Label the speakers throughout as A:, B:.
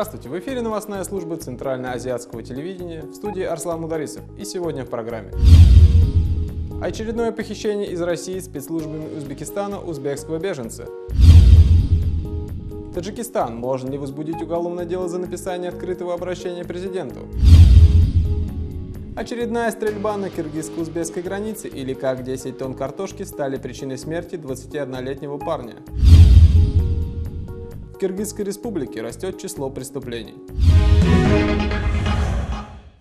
A: Здравствуйте! В эфире новостная служба Центральноазиатского телевидения в студии Арслан Мударисов. И сегодня в программе. Очередное похищение из России спецслужбами Узбекистана узбекского беженца. Таджикистан. Можно ли возбудить уголовное дело за написание открытого обращения президенту? Очередная стрельба на киргизско-узбекской границе или как 10 тонн картошки стали причиной смерти 21-летнего парня. Киргизской республике растет число преступлений.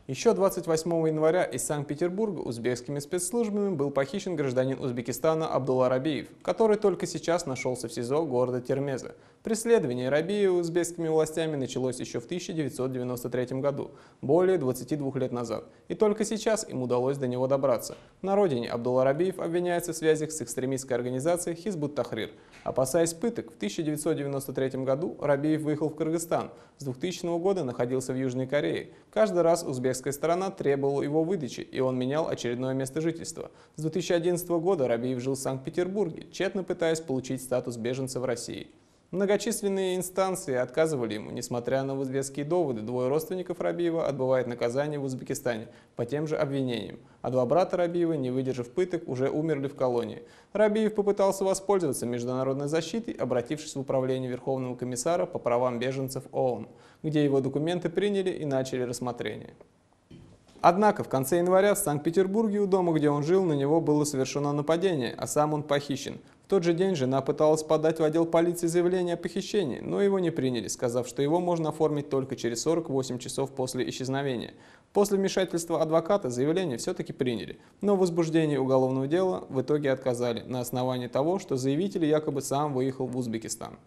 A: Еще 28 января из Санкт-Петербурга узбекскими спецслужбами был похищен гражданин Узбекистана Абдулла Рабиев, который только сейчас нашелся в СИЗО города Термеза. Преследование Рабиева узбекскими властями началось еще в 1993 году, более 22 лет назад, и только сейчас им удалось до него добраться. На родине Абдулла Рабиев обвиняется в связях с экстремистской организацией Хизбут Тахрир. Опасаясь пыток, в 1993 году Рабиев выехал в Кыргызстан, с 2000 года находился в Южной Корее. Каждый раз узбекская сторона требовала его выдачи, и он менял очередное место жительства. С 2011 года Рабиев жил в Санкт-Петербурге, тщетно пытаясь получить статус беженца в России. Многочисленные инстанции отказывали ему, несмотря на узбекские доводы. Двое родственников Рабиева отбывают наказание в Узбекистане по тем же обвинениям, а два брата Рабиева, не выдержав пыток, уже умерли в колонии. Рабиев попытался воспользоваться международной защитой, обратившись в Управление Верховного комиссара по правам беженцев ООН, где его документы приняли и начали рассмотрение. Однако в конце января в Санкт-Петербурге у дома, где он жил, на него было совершено нападение, а сам он похищен. В тот же день жена пыталась подать в отдел полиции заявление о похищении, но его не приняли, сказав, что его можно оформить только через 48 часов после исчезновения. После вмешательства адвоката заявление все-таки приняли, но в возбуждении уголовного дела в итоге отказали на основании того, что заявитель якобы сам выехал в Узбекистан.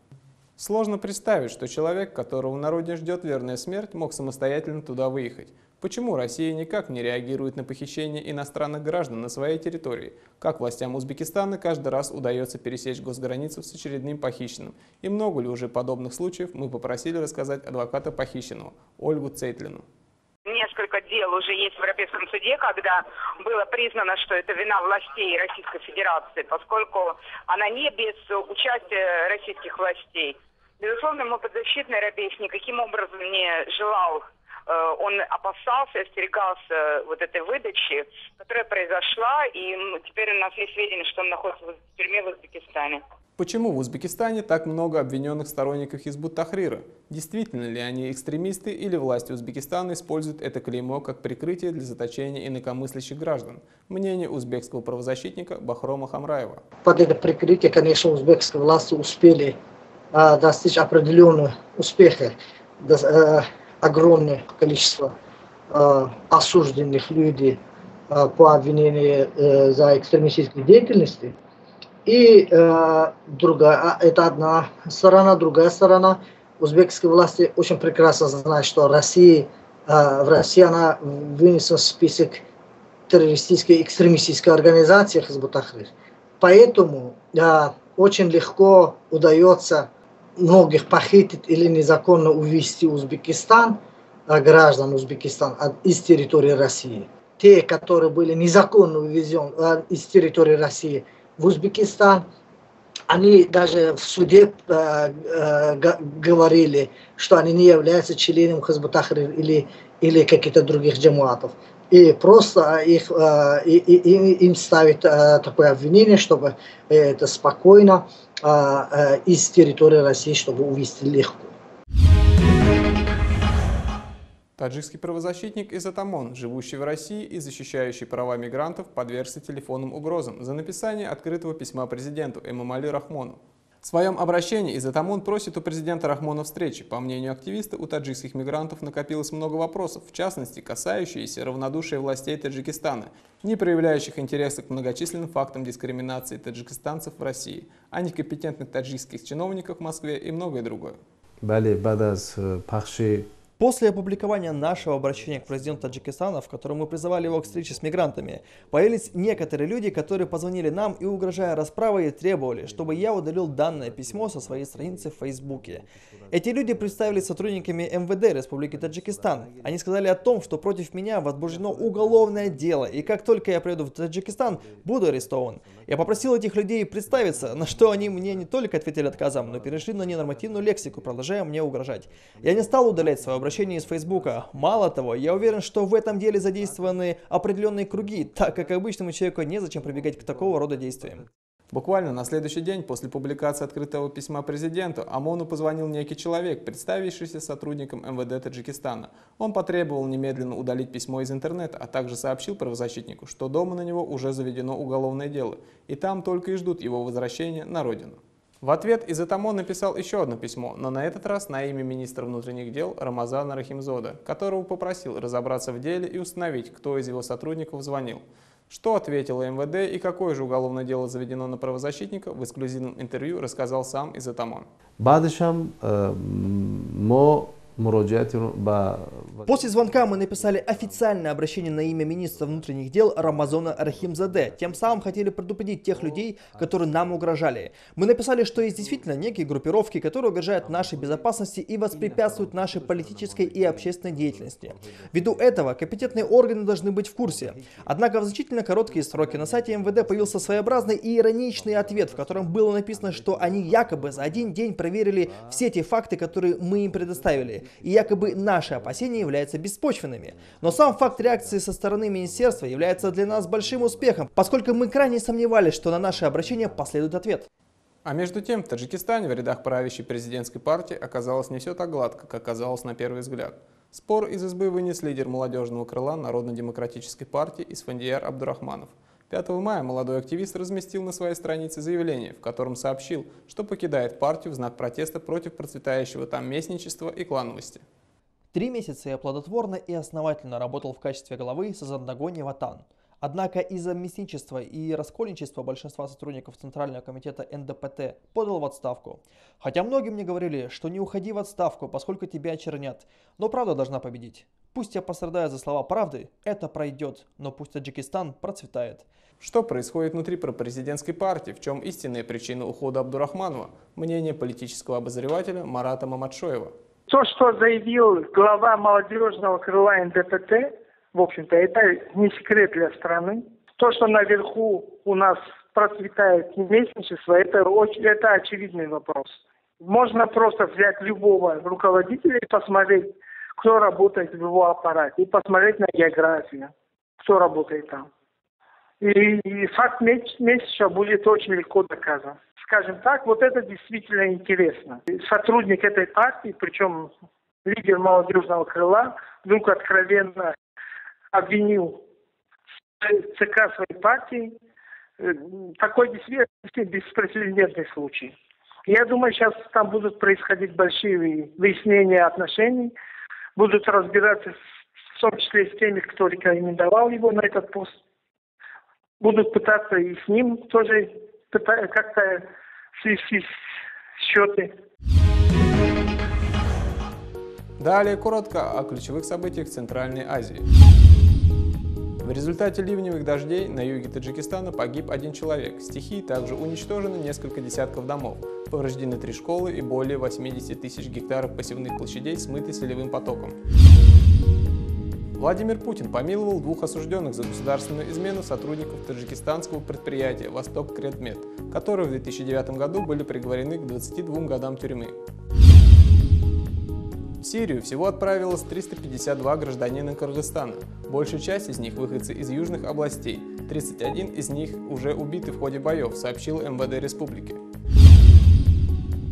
A: Сложно представить, что человек, которого на родине ждет верная смерть, мог самостоятельно туда выехать. Почему Россия никак не реагирует на похищение иностранных граждан на своей территории? Как властям Узбекистана каждый раз удается пересечь госграницу с очередным похищенным? И много ли уже подобных случаев мы попросили рассказать адвоката похищенного Ольгу Цейтлину.
B: Несколько дел уже есть в Европейском суде, когда было признано, что это вина властей Российской Федерации, поскольку она не без участия российских властей. Безусловно, мой подзащитный Рабеев никаким образом не желал он опасался, остерегался вот этой выдачи, которая произошла, и теперь у нас есть сведения, что он находится в тюрьме в Узбекистане.
A: Почему в Узбекистане так много обвиненных сторонников Хизбут Тахрира? Действительно ли они экстремисты или власти Узбекистана используют это клеймо как прикрытие для заточения инакомыслящих граждан? Мнение узбекского правозащитника Бахрома Хамраева.
C: Под это прикрытие, конечно, узбекские власти успели э, достичь определенного успеха. Э, огромное количество э, осужденных людей э, по обвинению э, за экстремистической деятельности. И э, другая, а, это одна сторона, другая сторона. Узбекские власти очень прекрасно знают, что Россия, э, в России она вынесла список террористической экстремистической организации Хазбутахрир. Поэтому э, очень легко удается многих похитить или незаконно увезти Узбекистан, а граждан Узбекистана из территории России. Те, которые были незаконно увезены а, из территории России в Узбекистан, они даже в суде э, э, говорили, что они не являются членом Хазбатахри или, или каких-то других джамуатов. И просто их, э, и, и, им ставят э, такое обвинение, чтобы это спокойно а, а, из территории России, чтобы увезти легко.
A: Таджикский правозащитник Изатамон, живущий в России и защищающий права мигрантов, подвергся телефонным угрозам за написание открытого письма президенту Эмамали Рахмону. В своем обращении Изатамон просит у президента Рахмона встречи. По мнению активиста, у таджикских мигрантов накопилось много вопросов, в частности, касающиеся равнодушия властей Таджикистана, не проявляющих интереса к многочисленным фактам дискриминации таджикистанцев в России, а некомпетентных таджикских чиновников в Москве и многое другое.
D: بله بعد از پخش После опубликования нашего обращения к президенту Таджикистана, в котором мы призывали его к встрече с мигрантами, появились некоторые люди, которые позвонили нам и, угрожая расправой, требовали, чтобы я удалил данное письмо со своей страницы в Фейсбуке. Эти люди представились сотрудниками МВД Республики Таджикистан. Они сказали о том, что против меня возбуждено уголовное дело, и как только я приеду в Таджикистан, буду арестован. Я попросил этих людей представиться, на что они мне не только ответили отказом, но перешли на ненормативную лексику, продолжая мне угрожать. Я не стал удалять свое обращение обращение из Фейсбука. Мало того, я уверен, что в этом деле задействованы определенные круги, так как обычному человеку незачем прибегать к такого рода действиям.
A: Буквально на следующий день после публикации открытого письма президенту ОМОНу позвонил некий человек, представившийся сотрудником МВД Таджикистана. Он потребовал немедленно удалить письмо из интернета, а также сообщил правозащитнику, что дома на него уже заведено уголовное дело, и там только и ждут его возвращения на родину. В ответ Изотамо написал еще одно письмо, но на этот раз на имя министра внутренних дел Рамазана Рахимзода, которого попросил разобраться в деле и установить, кто из его сотрудников звонил. Что ответила МВД и какое же уголовное дело заведено на правозащитника, в эксклюзивном интервью рассказал сам Изотамон.
D: После звонка мы написали официальное обращение на имя министра внутренних дел Рамазона Рахимзаде. Тем самым хотели предупредить тех людей, которые нам угрожали. Мы написали, что есть действительно некие группировки, которые угрожают нашей безопасности и воспрепятствуют нашей политической и общественной деятельности. Ввиду этого компетентные органы должны быть в курсе. Однако в значительно короткие сроки на сайте МВД появился своеобразный и ироничный ответ, в котором было написано, что они якобы за один день проверили все те факты, которые мы им предоставили и якобы наши опасения являются беспочвенными. Но сам факт реакции со стороны министерства является для нас большим успехом, поскольку мы крайне сомневались, что на наше обращение последует ответ.
A: А между тем, в Таджикистане в рядах правящей президентской партии оказалось не все так гладко, как казалось на первый взгляд. Спор из избы вынес лидер молодежного крыла Народно-демократической партии Исфандияр Абдурахманов – 5 мая молодой активист разместил на своей странице заявление, в котором сообщил, что покидает партию в знак протеста против процветающего там местничества и клановости.
D: Три месяца я плодотворно и основательно работал в качестве главы Сазандагони Ватан. Однако из-за мясничества и раскольничества большинства сотрудников Центрального комитета НДПТ подал в отставку. Хотя многие мне говорили, что не уходи в отставку, поскольку тебя очернят. Но правда должна победить. Пусть я пострадаю за слова правды, это пройдет, но пусть Таджикистан процветает.
A: Что происходит внутри пропрезидентской партии? В чем истинная причина ухода Абдурахманова? Мнение политического обозревателя Марата Мамадшоева.
E: То, что заявил глава молодежного крыла НДПТ, в общем-то, это не секрет для страны. То, что наверху у нас процветает местничество, это, очень, это очевидный вопрос. Можно просто взять любого руководителя и посмотреть, кто работает в его аппарате, и посмотреть на географию, кто работает там. И, и факт месяча будет очень легко доказан. Скажем так, вот это действительно интересно. Сотрудник этой партии, причем лидер молодежного крыла, вдруг откровенно обвинил ЦК своей партии. Э, такой действительно беспрецедентный случай. Я думаю, сейчас там будут происходить большие выяснения отношений, будут разбираться в том числе с теми, кто рекомендовал его на этот пост будут пытаться и с ним тоже как-то свести счеты.
A: Далее коротко о ключевых событиях в Центральной Азии. В результате ливневых дождей на юге Таджикистана погиб один человек. Стихии также уничтожены несколько десятков домов. Повреждены три школы и более 80 тысяч гектаров посевных площадей смыты селевым потоком. Владимир Путин помиловал двух осужденных за государственную измену сотрудников таджикистанского предприятия «Восток Кредмет», которые в 2009 году были приговорены к 22 годам тюрьмы. Сирию всего отправилось 352 гражданина Кыргызстана. Большая часть из них выходцы из южных областей. 31 из них уже убиты в ходе боев, сообщил МВД республики.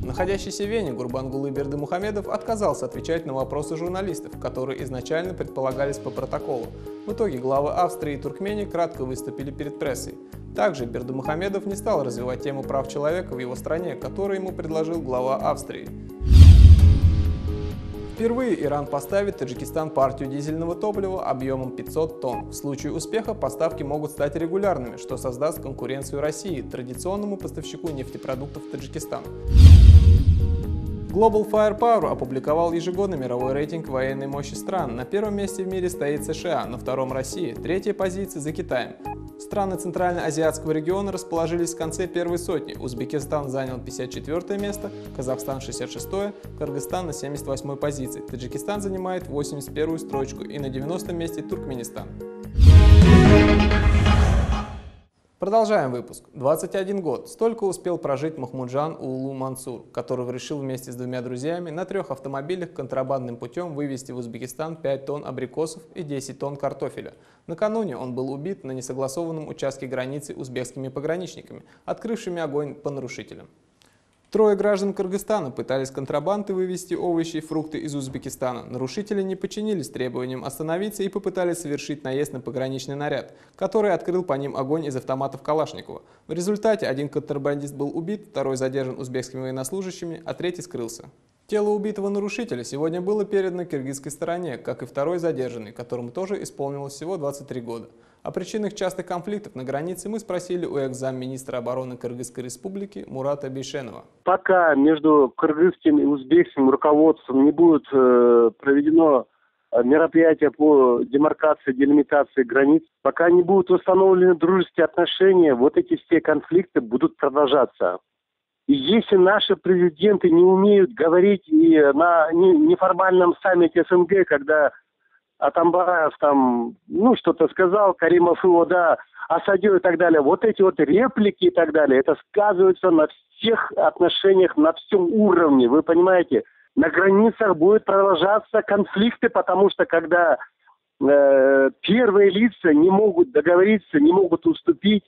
A: Находящийся в Вене Гурбангулы Бердымухамедов отказался отвечать на вопросы журналистов, которые изначально предполагались по протоколу. В итоге главы Австрии и Туркмении кратко выступили перед прессой. Также Бердымухамедов не стал развивать тему прав человека в его стране, которую ему предложил глава Австрии. Впервые Иран поставит Таджикистан партию дизельного топлива объемом 500 тонн. В случае успеха поставки могут стать регулярными, что создаст конкуренцию России, традиционному поставщику нефтепродуктов Таджикистан. Global Firepower опубликовал ежегодный мировой рейтинг военной мощи стран. На первом месте в мире стоит США, на втором Россия, третья позиция за Китаем. Страны Центральноазиатского региона расположились в конце первой сотни. Узбекистан занял 54 место, Казахстан 66, Кыргызстан на 78 позиции, Таджикистан занимает 81 строчку и на 90 месте Туркменистан. Продолжаем выпуск. 21 год. Столько успел прожить Махмуджан Улу Мансур, который решил вместе с двумя друзьями на трех автомобилях контрабандным путем вывести в Узбекистан 5 тонн абрикосов и 10 тонн картофеля. Накануне он был убит на несогласованном участке границы узбекскими пограничниками, открывшими огонь по нарушителям. Трое граждан Кыргызстана пытались контрабанды вывести овощи и фрукты из Узбекистана. Нарушители не подчинились требованиям остановиться и попытались совершить наезд на пограничный наряд, который открыл по ним огонь из автоматов Калашникова. В результате один контрабандист был убит, второй задержан узбекскими военнослужащими, а третий скрылся. Тело убитого нарушителя сегодня было передано киргизской стороне, как и второй задержанный, которому тоже исполнилось всего 23 года. О причинах частых конфликтов на границе мы спросили у экс-замминистра обороны Кыргызской республики Мурата Бейшенова.
F: Пока между кыргызским и узбекским руководством не будет э, проведено э, мероприятие по демаркации, делимитации границ, пока не будут установлены дружеские отношения, вот эти все конфликты будут продолжаться. И если наши президенты не умеют говорить и на неформальном саммите СНГ, когда Атамбаев там, ну, что-то сказал, Каримов его, да, осадил и так далее. Вот эти вот реплики и так далее, это сказывается на всех отношениях, на всем уровне, вы понимаете? На границах будут продолжаться конфликты, потому что когда э, первые лица не могут договориться, не могут уступить,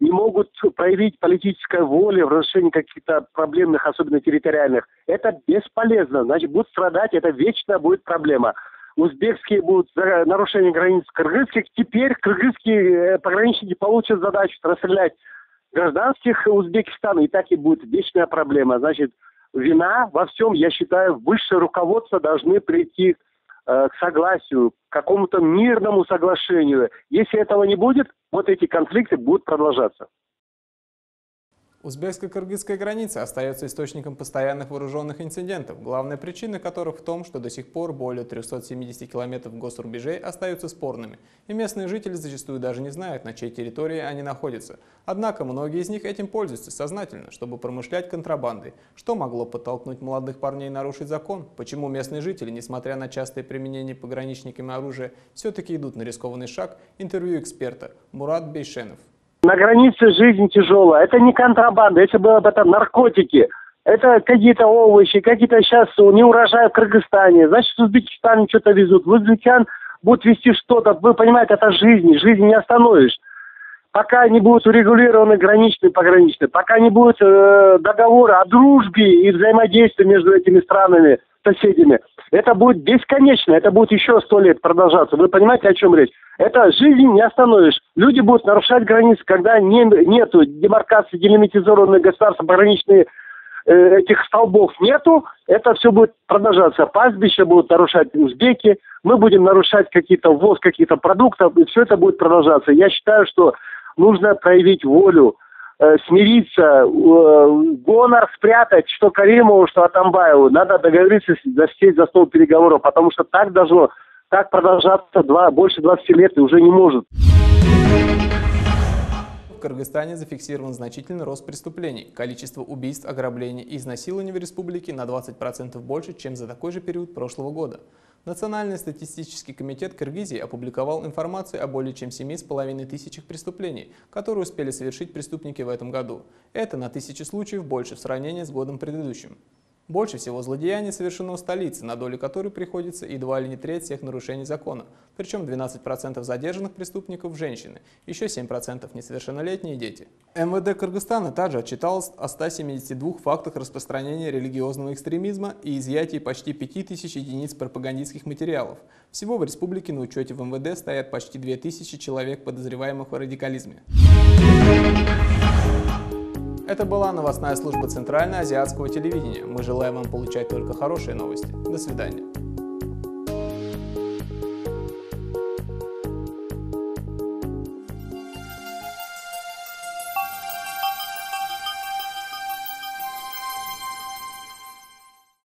F: не могут проявить политической воли в разрешении каких-то проблемных, особенно территориальных. Это бесполезно. Значит, будут страдать, это вечно будет проблема. Узбекские будут за нарушение границ кыргызских. Теперь кыргызские э, пограничники получат задачу расстрелять гражданских Узбекистана. И так и будет вечная проблема. Значит, вина во всем, я считаю, высшее руководство должны прийти э, к согласию, к какому-то мирному соглашению. Если этого не будет, вот эти конфликты будут продолжаться.
A: Узбекско-кыргызская граница остается источником постоянных вооруженных инцидентов, главная причина которых в том, что до сих пор более 370 километров госрубежей остаются спорными, и местные жители зачастую даже не знают, на чьей территории они находятся. Однако многие из них этим пользуются сознательно, чтобы промышлять контрабандой. Что могло подтолкнуть молодых парней нарушить закон? Почему местные жители, несмотря на частое применение пограничниками оружия, все-таки идут на рискованный шаг? Интервью эксперта Мурат Бейшенов.
F: На границе жизнь тяжелая. Это не контрабанда, если было бы это наркотики. Это какие-то овощи, какие-то сейчас не урожай в Кыргызстане. Значит, в Узбекистане что-то везут. В Узбекистан будут везти что-то. Вы понимаете, это жизнь. Жизнь не остановишь. Пока не будут урегулированы граничные пограничные, пока не будет э, договора о дружбе и взаимодействии между этими странами, соседями, это будет бесконечно, это будет еще сто лет продолжаться. Вы понимаете, о чем речь? Это жизнь не остановишь. Люди будут нарушать границы, когда не, нету демаркации, делимитизированных государств, пограничные э, этих столбов нету, это все будет продолжаться. Пастбища будут нарушать узбеки, мы будем нарушать какие-то ввоз каких-то продуктов, и все это будет продолжаться. Я считаю, что нужно проявить волю, э, смириться, э, гонор спрятать, что Каримову, что Атамбаеву. Надо договориться, сесть за стол переговоров, потому что так должно так продолжаться два, больше 20 лет и уже не может.
A: В Кыргызстане зафиксирован значительный рост преступлений. Количество убийств, ограблений и изнасилований в республике на 20% больше, чем за такой же период прошлого года. Национальный статистический комитет Кыргызии опубликовал информацию о более чем 7,5 тысячах преступлений, которые успели совершить преступники в этом году. Это на тысячи случаев больше в сравнении с годом предыдущим. Больше всего злодеяний совершено в столице, на долю которой приходится едва ли не треть всех нарушений закона. Причем 12% задержанных преступников – женщины, еще 7% – несовершеннолетние дети. МВД Кыргызстана также отчиталось о 172 фактах распространения религиозного экстремизма и изъятии почти 5000 единиц пропагандистских материалов. Всего в республике на учете в МВД стоят почти 2000 человек, подозреваемых в радикализме. Это была новостная служба Центральноазиатского телевидения. Мы желаем вам получать только хорошие новости. До свидания.